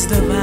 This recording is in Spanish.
just about